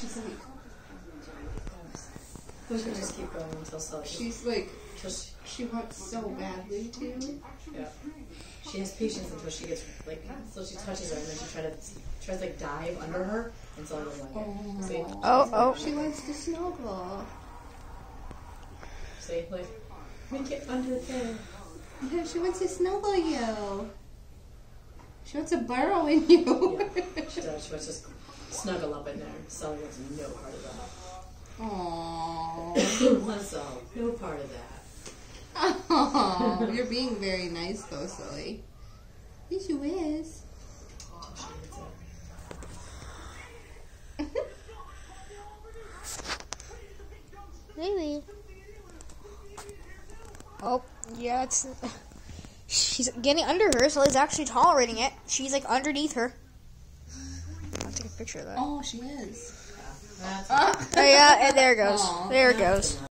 She's like, We should just keep going until Sully. she's like, she, she wants so badly to. yeah. She has patience until she gets like so she touches her and then she tries to tries like dive under her and Sully doesn't like it. Oh. See, Oh, oh. She wants to snuggle. see, like make it under there. Yeah, she wants to snuggle you. She wants to burrow in you. Yeah, she does. She wants to snuggle up in there. Sully wants no part of that. Aww. What's up? No part of that. Oh, you're being very nice though, Sully. Yes, you is. Until she gets it. Maybe. Oh, yeah, it's. She's getting under her, so he's actually tolerating it. She's like underneath her. I'll take a picture of that. Oh, she is. That's. Oh yeah, and there it goes. Aw. There it goes.